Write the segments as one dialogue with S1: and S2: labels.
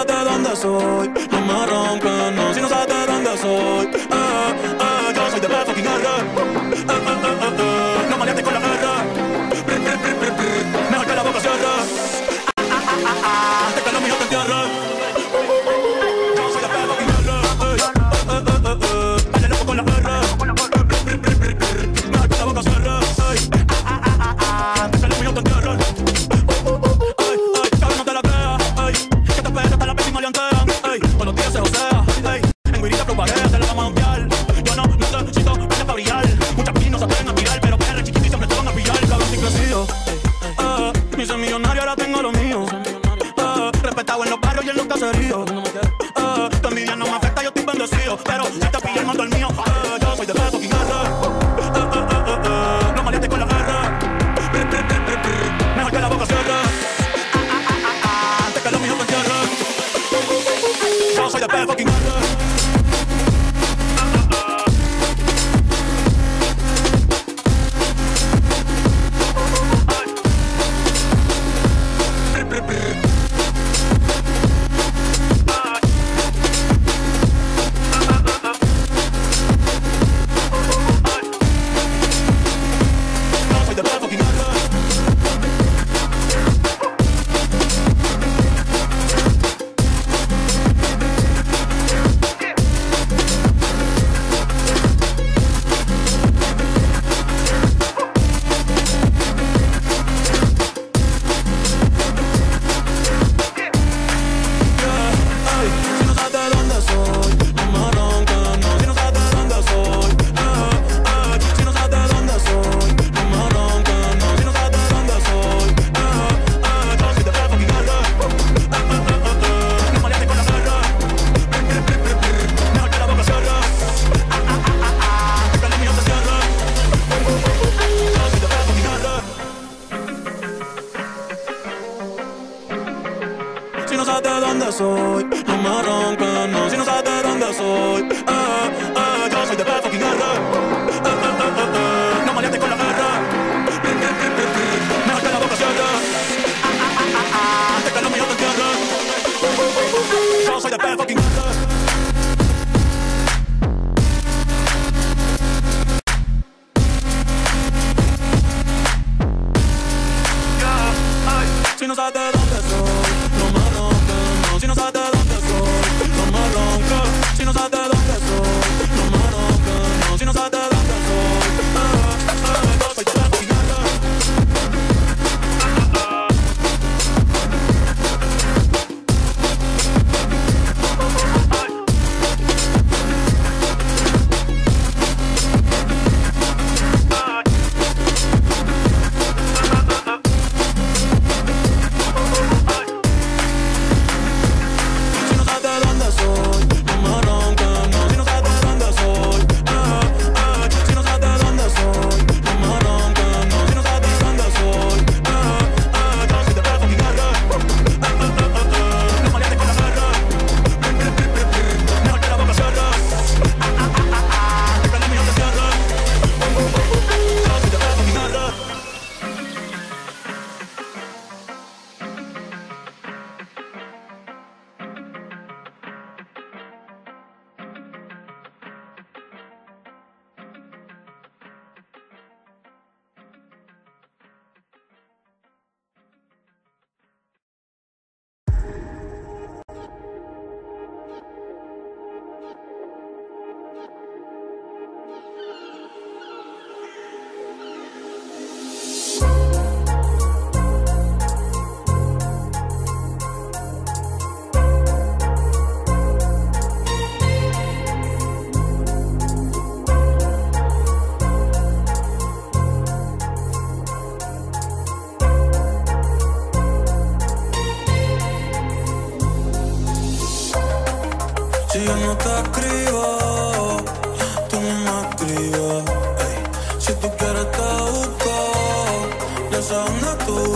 S1: sabes de dónde soy, no me rompen, no. Si no sabes de dónde soy,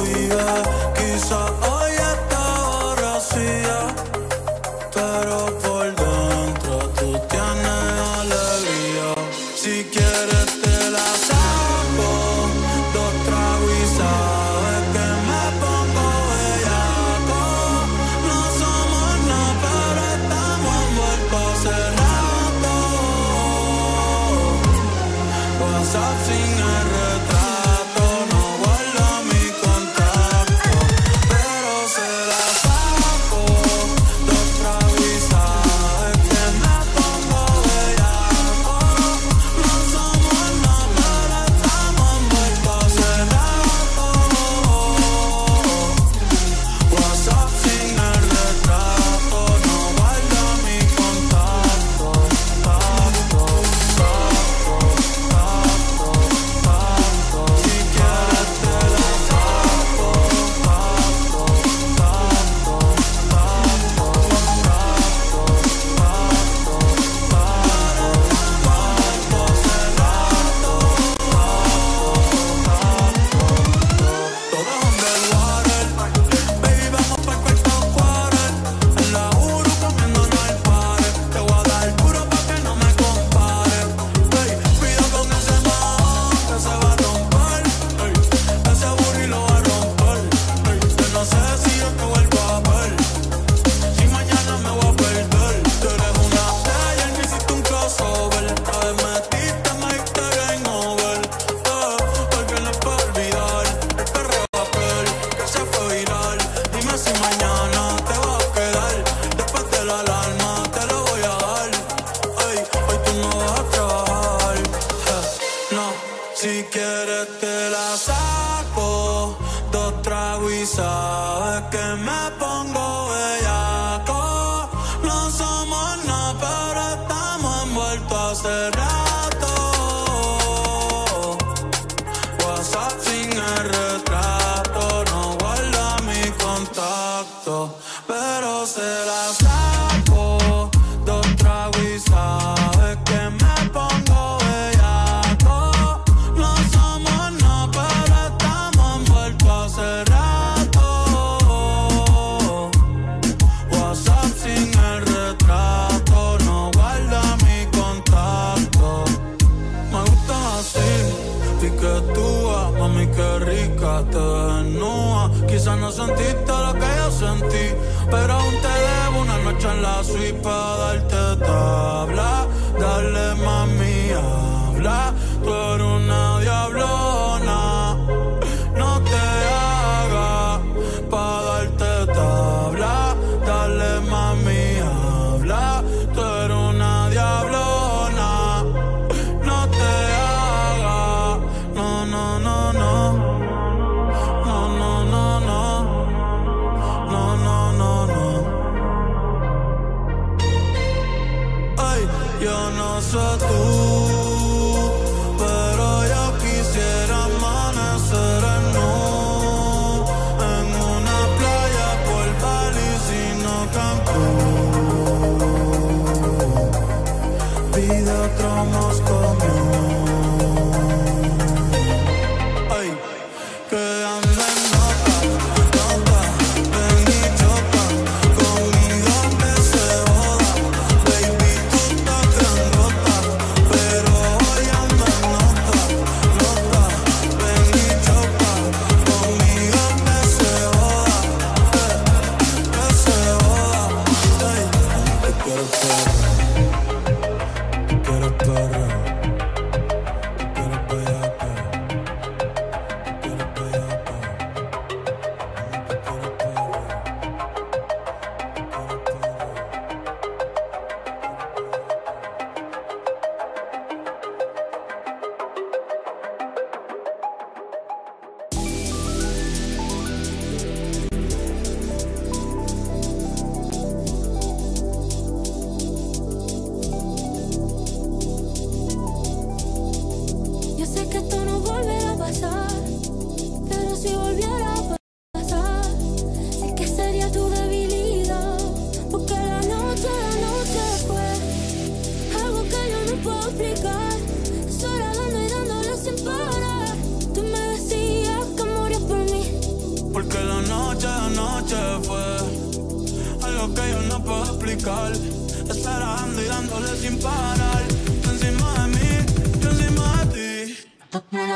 S1: vida. Quizá hoy está vacía, pero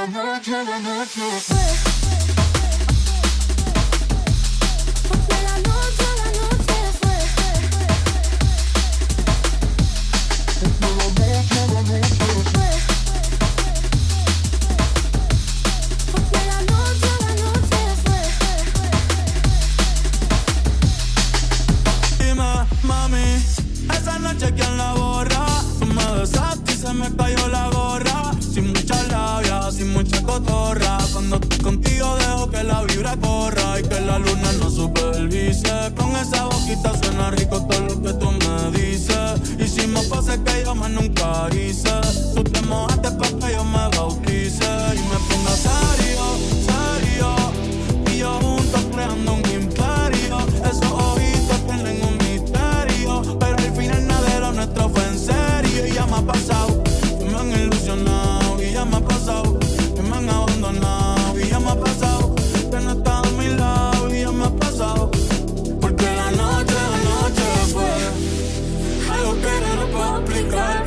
S1: killer, killer, killer, killer. the glory.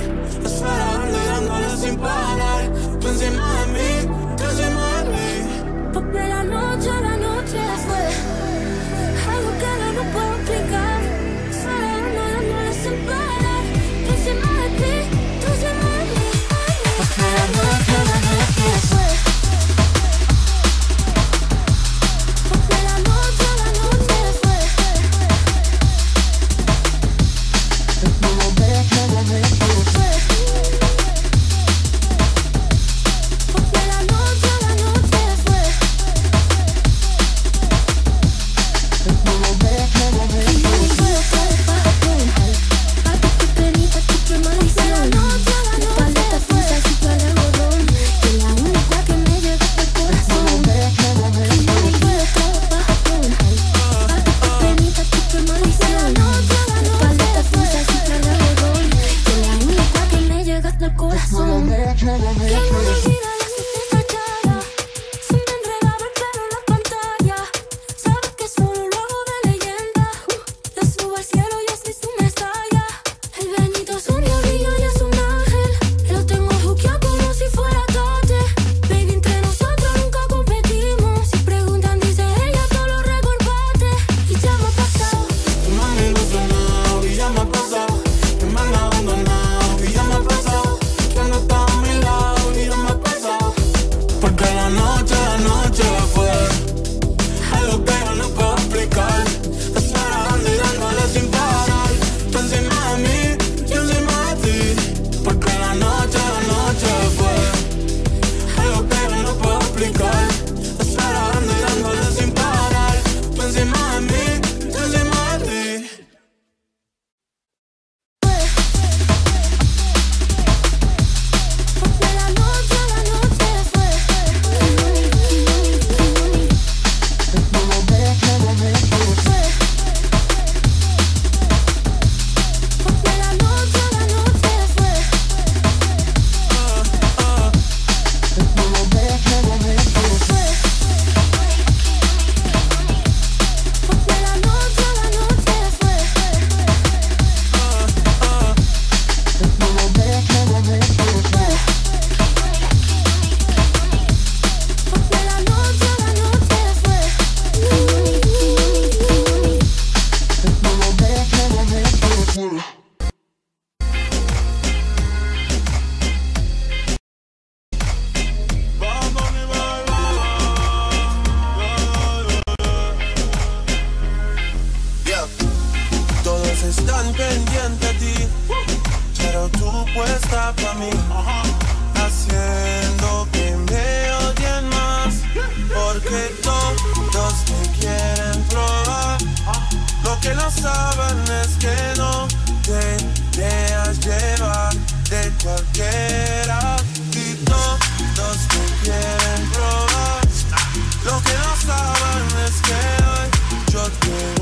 S1: saben es que no te dejas llevar de cualquier actitud. Todos te quieren robar. Lo que no saben es que hoy yo te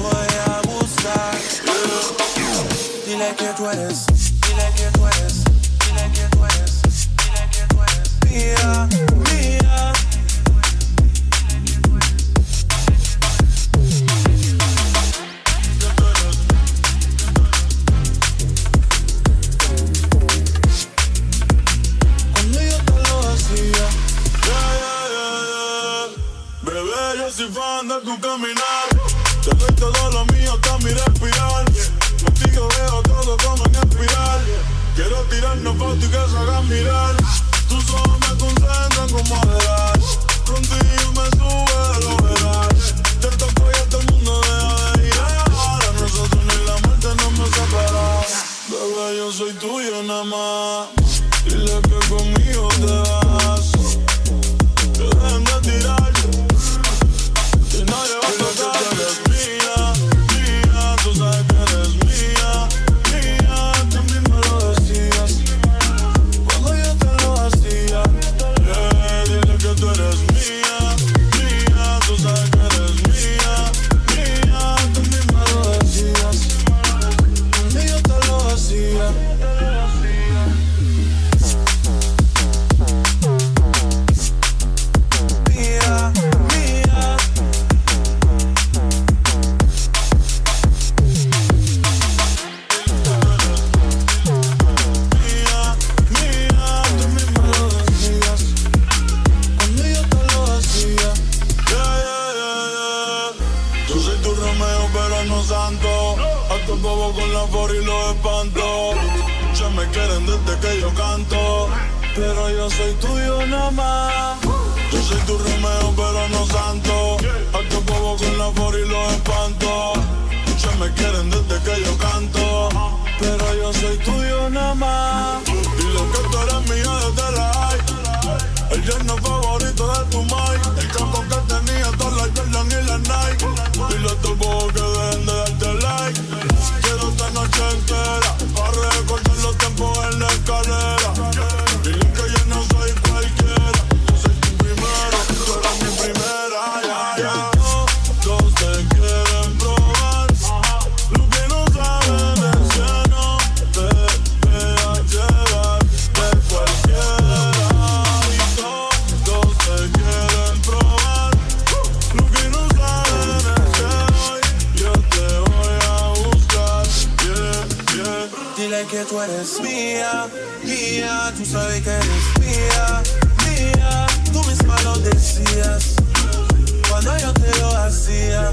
S1: Cuando yo te lo hacía,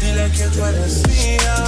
S2: dile que tú eres mía.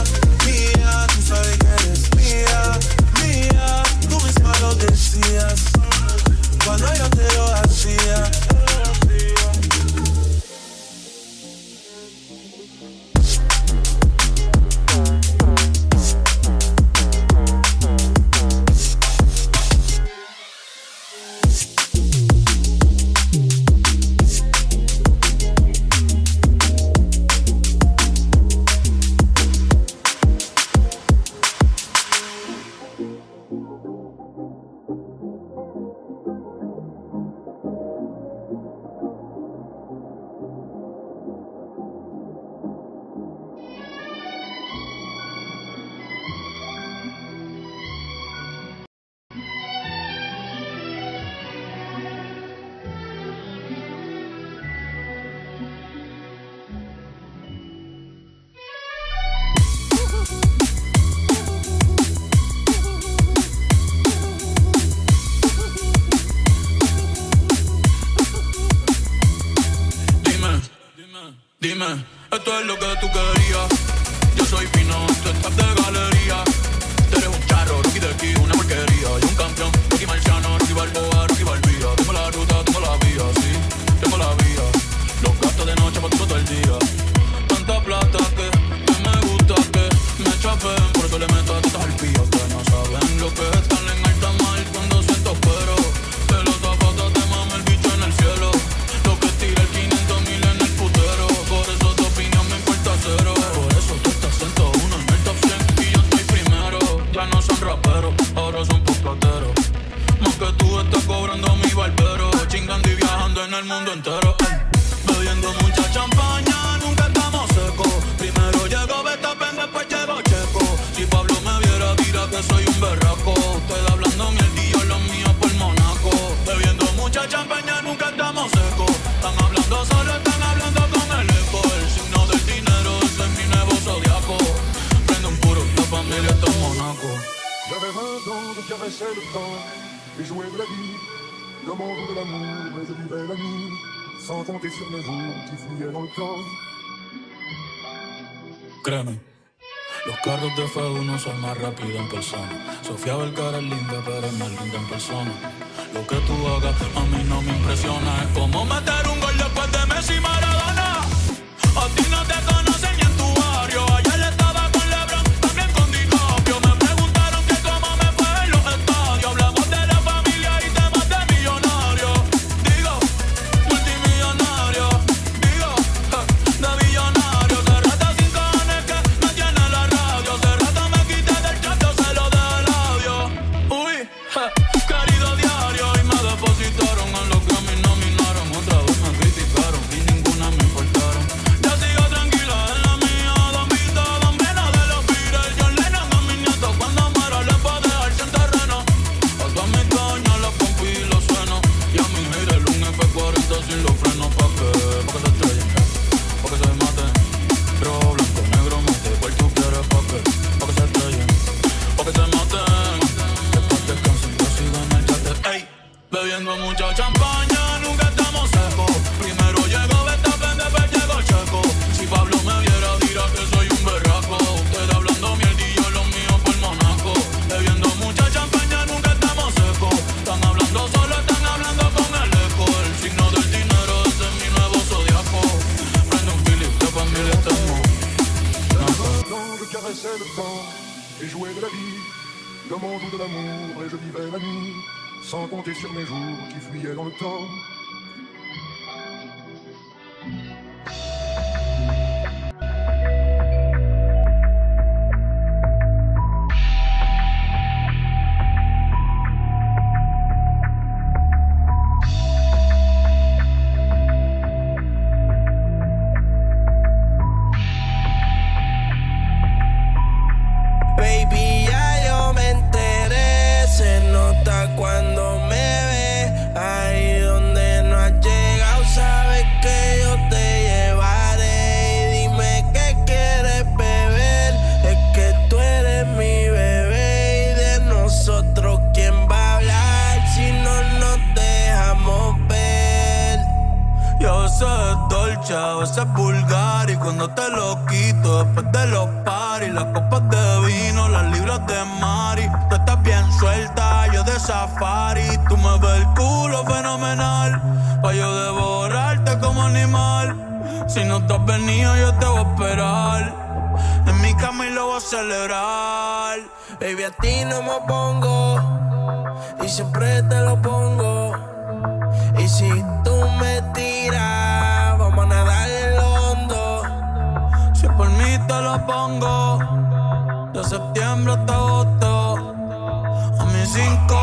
S1: Sofía Vergara es linda, pero es más linda en persona. Lo que tú hagas a mí no me impresiona. Es como matar un O veces vulgar y cuando te lo quito después de los paris, las copas de vino, las libras de Mari. Tú estás bien suelta, yo de safari. Tú me ves el culo fenomenal, pa' yo devorarte como animal. Si no te has venido, yo te voy a esperar. En mi cama y lo voy a celebrar.
S3: Baby, a ti no me pongo y siempre te lo pongo. Y si tú me tiras
S1: te lo pongo. De septiembre hasta agosto. A mis cinco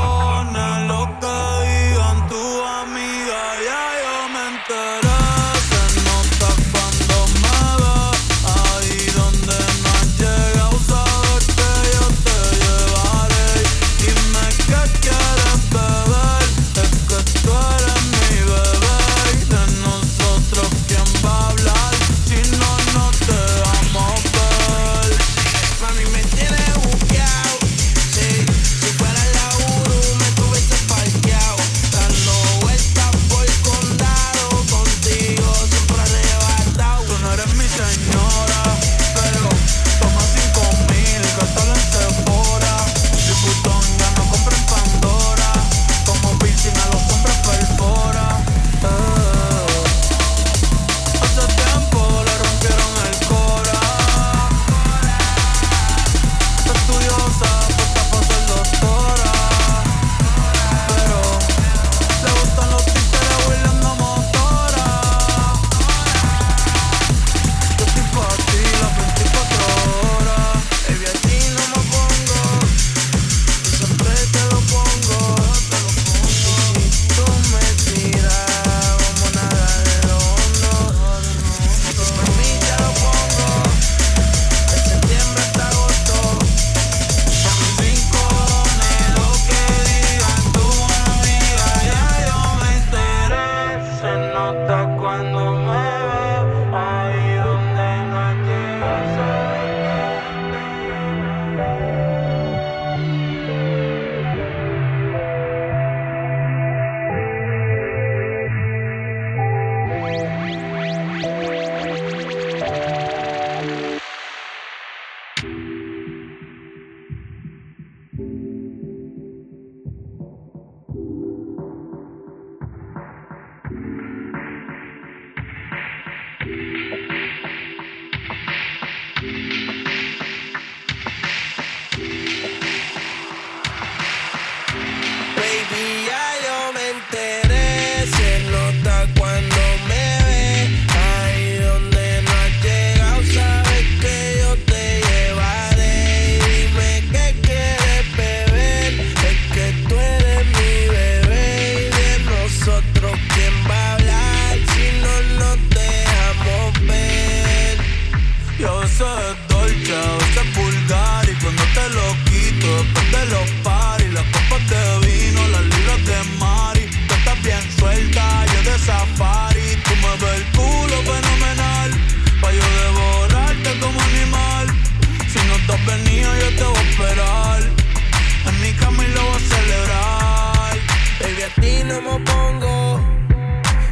S1: me pongo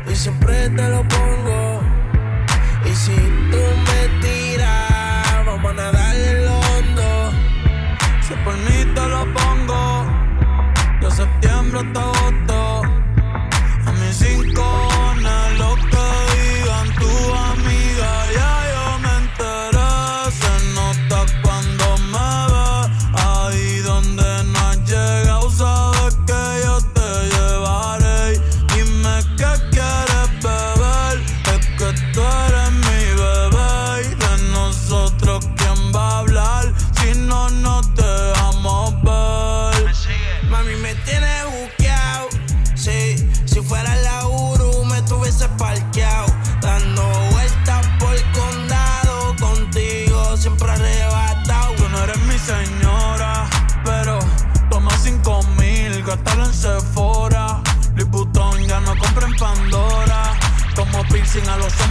S1: y
S4: siempre te lo pongo. sin a
S1: los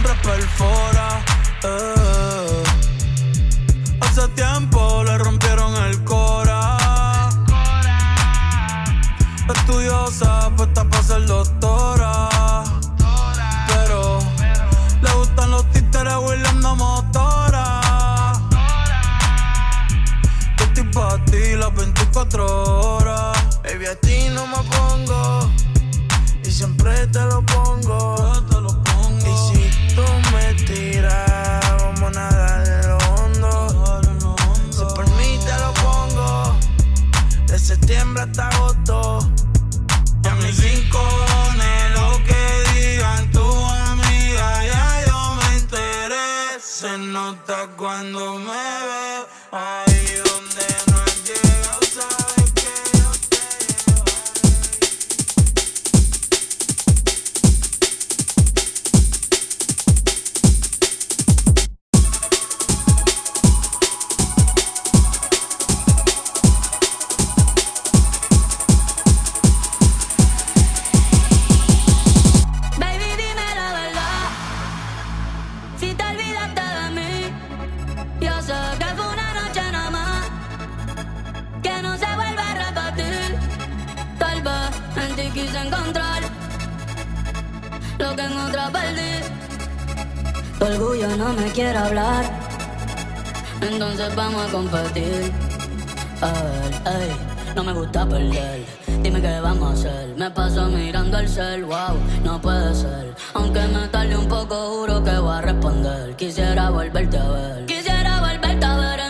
S1: quise encontrar lo que en otra perdí. Tu orgullo no me quiere hablar, entonces vamos a competir. A ver, ey, no me gusta perder. Dime qué vamos a hacer. Me paso mirando el cel, wow, no puede ser. Aunque me tarde un poco, juro que voy a responder. Quisiera volverte a ver. Quisiera volverte a ver.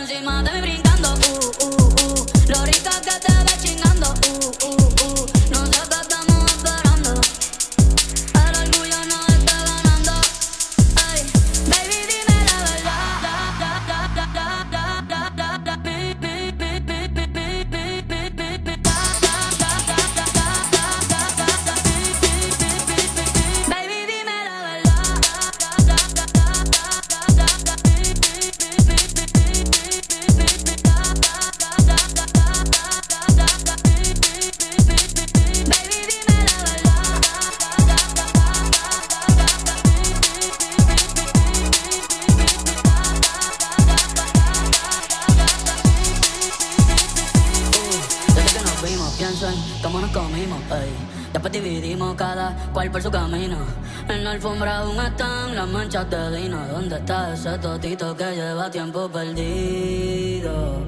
S1: ese totito que lleva tiempo perdido.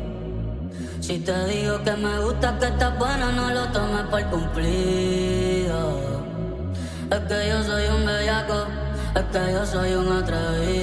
S1: Si te digo que me gusta, que estás buena, no lo tomes por cumplido. Es que yo soy un bellaco, es que yo soy un atrevido.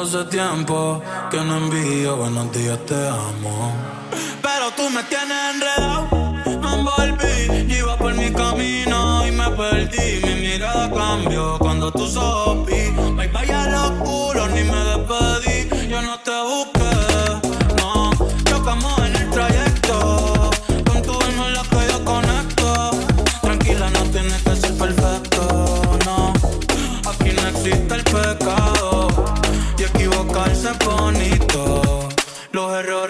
S1: Hace tiempo que no envío buenos días, te amo. Pero tú me tienes enredado. Me envolví, iba por mi camino y me perdí. Mi mirada cambió cuando tus ojos horror.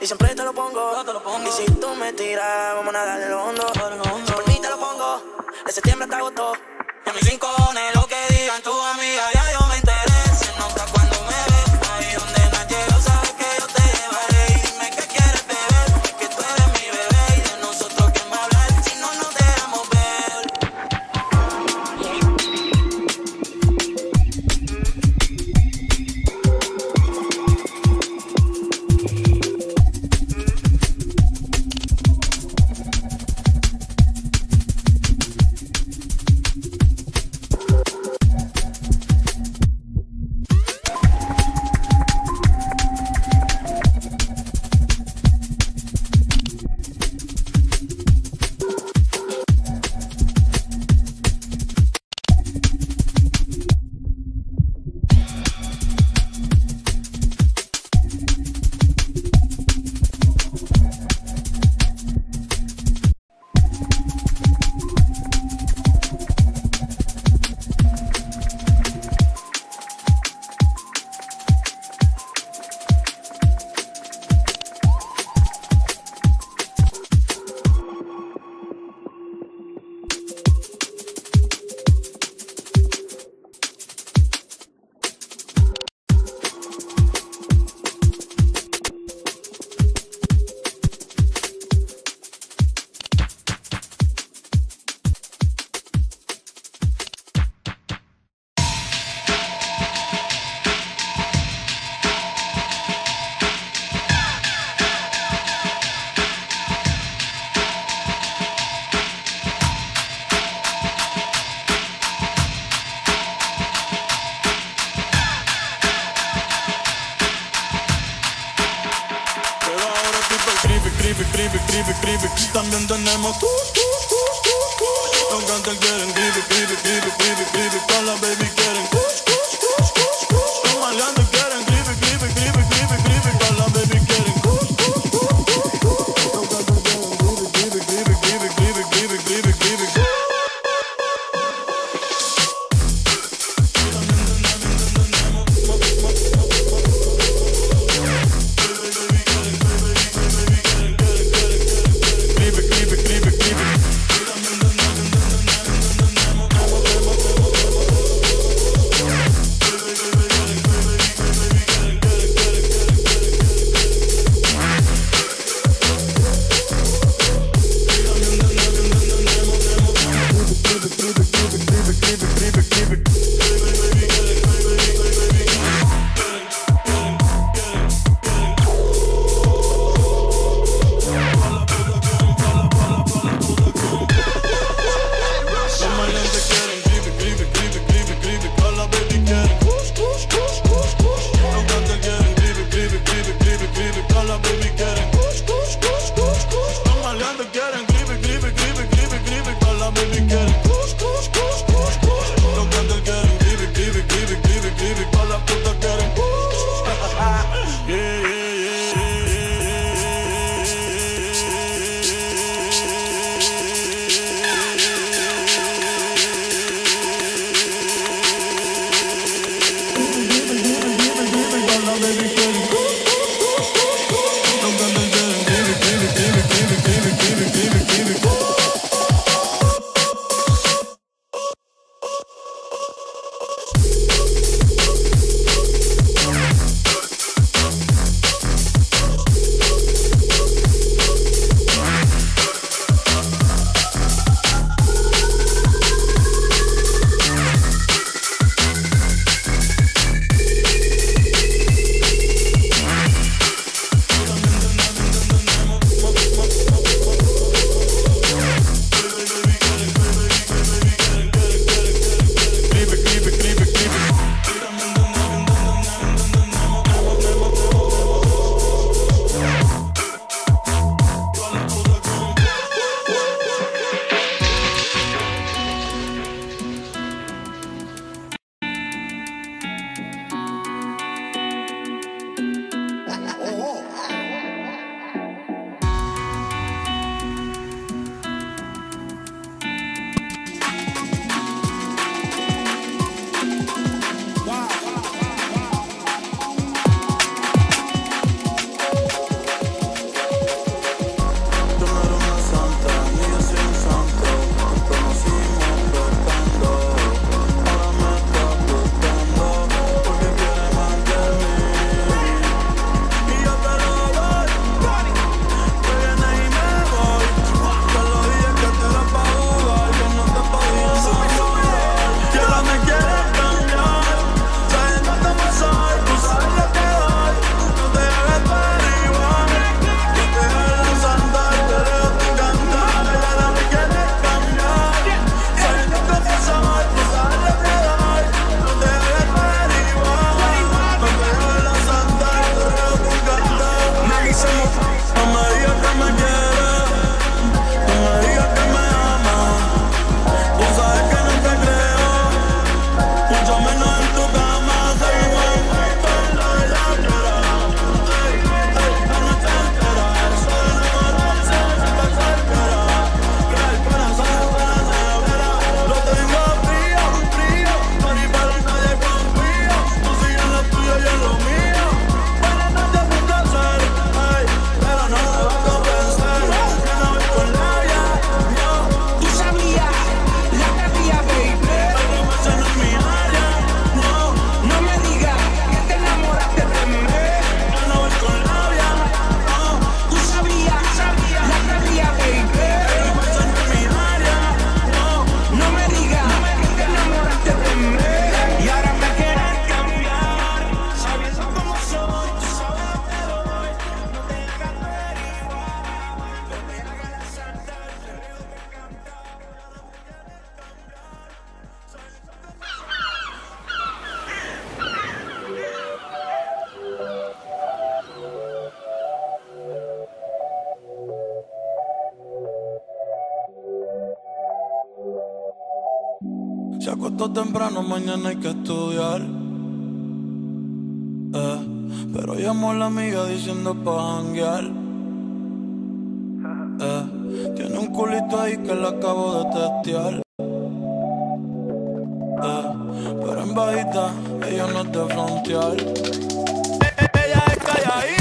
S1: Y
S3: siempre te lo pongo.
S1: Te lo pongo.
S3: Y si tú me tiras, vamos a nadar darle lo hondo. Por mí te lo pongo. De septiembre hasta agosto.
S1: Y a mis cinco, rincones También tenemos tú, tú, tú, Temprano, mañana hay que estudiar. Eh, pero llamó a la amiga diciendo pa' janguear. Eh, tiene un culito ahí que la acabo de testear. Eh, pero en bajita, ella no es de frontear. Ella es calladita.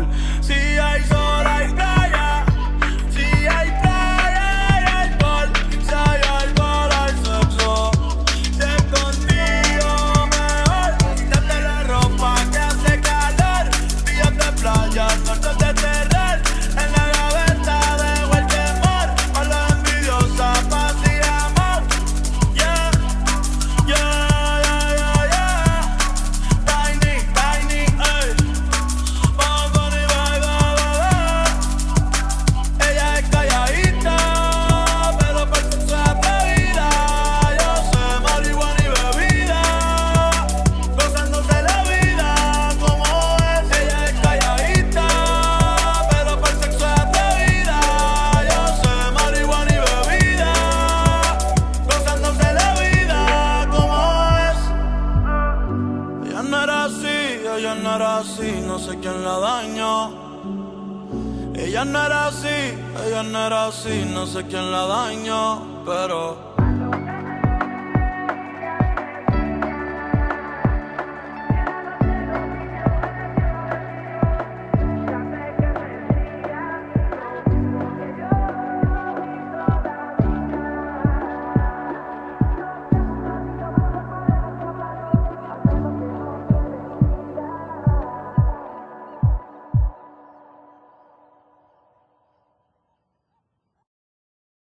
S1: one